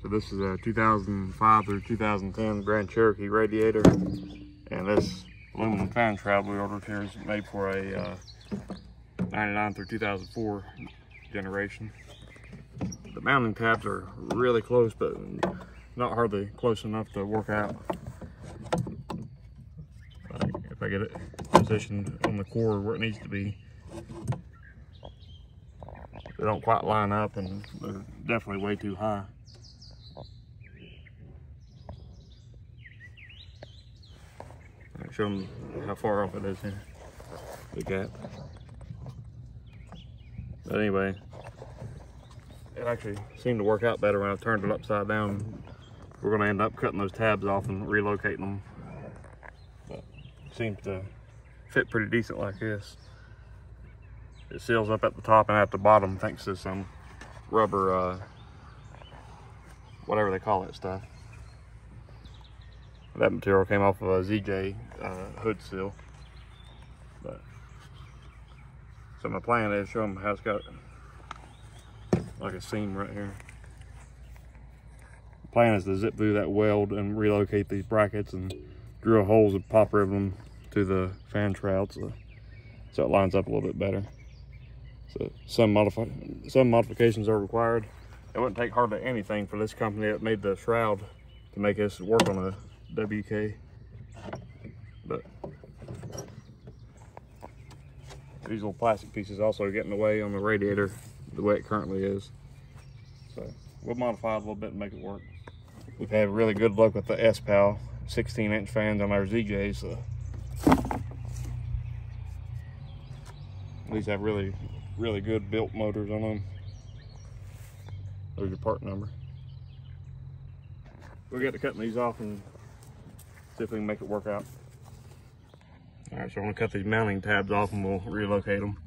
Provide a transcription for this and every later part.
so this is a 2005 through 2010 Grand Cherokee radiator. And this aluminum fan shroud we ordered here is made for a uh, 99 through 2004 generation. The mounting tabs are really close, but not hardly close enough to work out. If I get it positioned on the core where it needs to be, they don't quite line up and they're definitely way too high. Show them how far off it is here, the gap. But anyway, it actually seemed to work out better when I turned it upside down. We're gonna end up cutting those tabs off and relocating them. But seems to fit pretty decent like this. It seals up at the top and at the bottom thanks to some rubber, uh, whatever they call that stuff. That material came off of a ZJ uh, hood seal. But so my plan is show them how it's got like a seam right here. The plan is to zip through that weld and relocate these brackets and drill holes and pop rivet them to the fan shroud so, so it lines up a little bit better. So some modify some modifications are required. It wouldn't take hardly anything for this company that made the shroud to make us work on a WK. But these little plastic pieces also get in the way on the radiator the way it currently is. So we'll modify it a little bit and make it work. We've had really good luck with the SPAL 16 inch fans on our ZJs. So these have really, really good built motors on them. There's your part number. We'll get to cutting these off and see if we can make it work out. All right, so I'm gonna cut these mounting tabs off and we'll relocate them.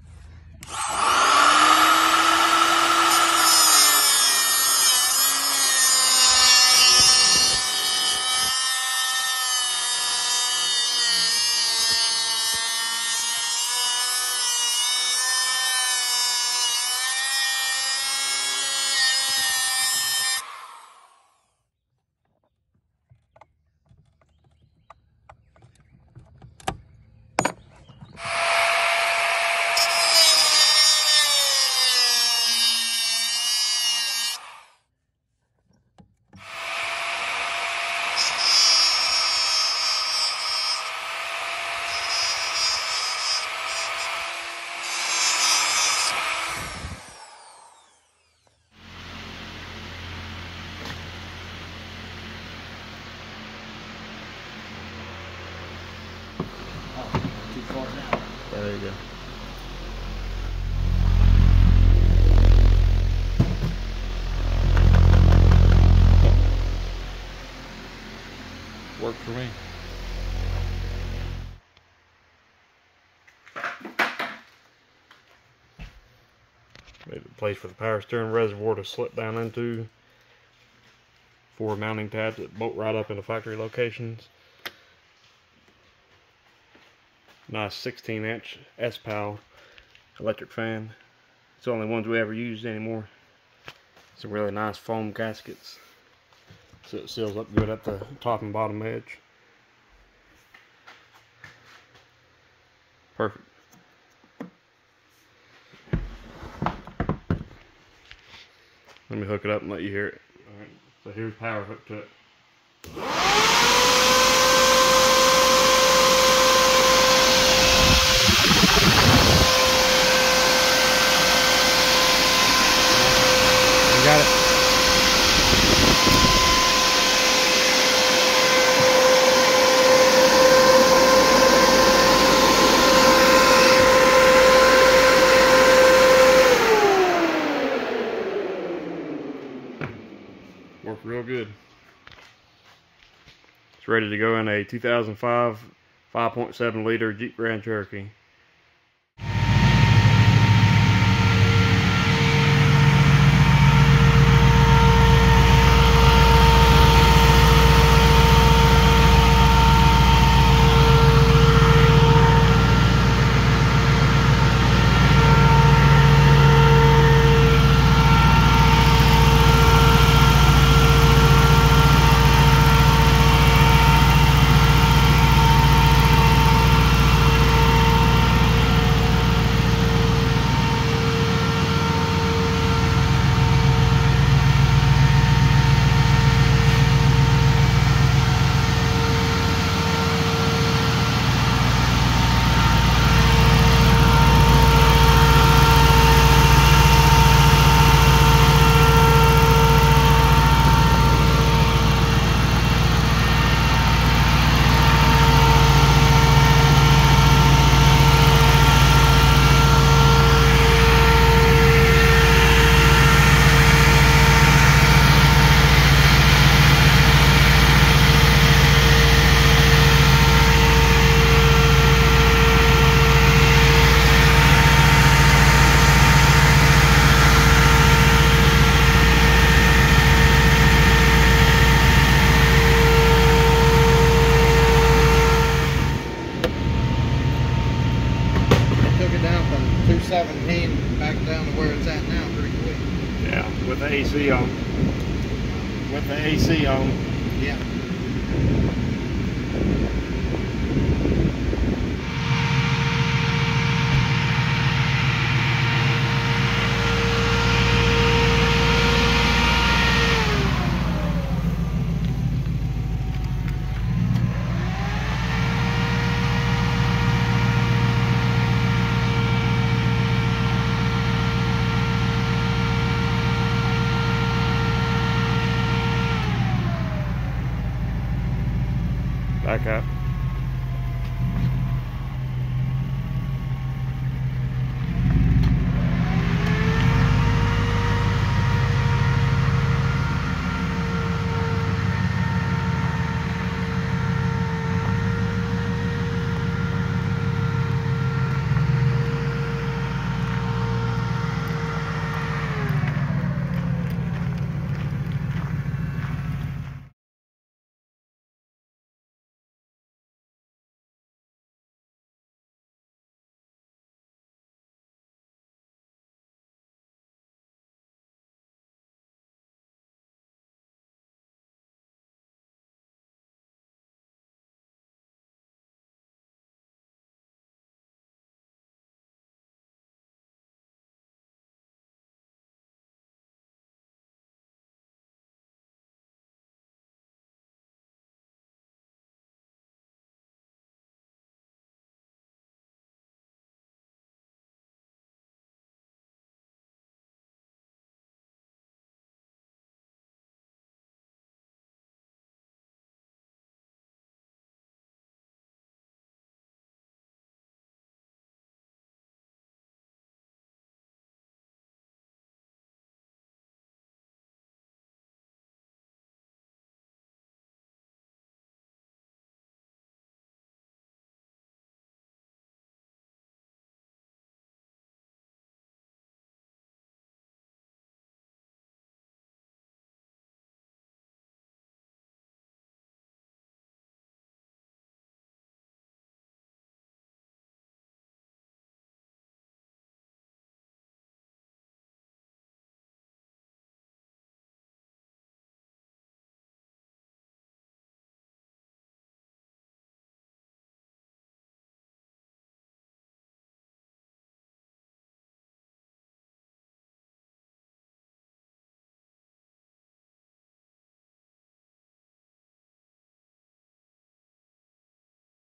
There you go. Worked for me. Made a place for the power steering reservoir to slip down into. Four mounting tabs that bolt right up into factory locations. Nice 16 inch SPAL electric fan. It's the only ones we ever used anymore. Some really nice foam gaskets. So it seals up good at the top and bottom edge. Perfect. Let me hook it up and let you hear it. Alright, so here's power hooked to it. Got it. Worked real good. It's ready to go in a 2005 5.7 liter Jeep Grand Cherokee. Back out.